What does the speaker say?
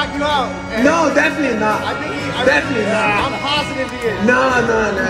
knock you out. And No, definitely not. I think he, I Definitely think, not. I'm positive he is. No, no, no,